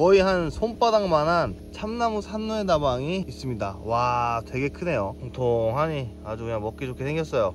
거의 한 손바닥만한 참나무 산노의 다방이 있습니다. 와 되게 크네요. 통통하니 아주 그냥 먹기 좋게 생겼어요.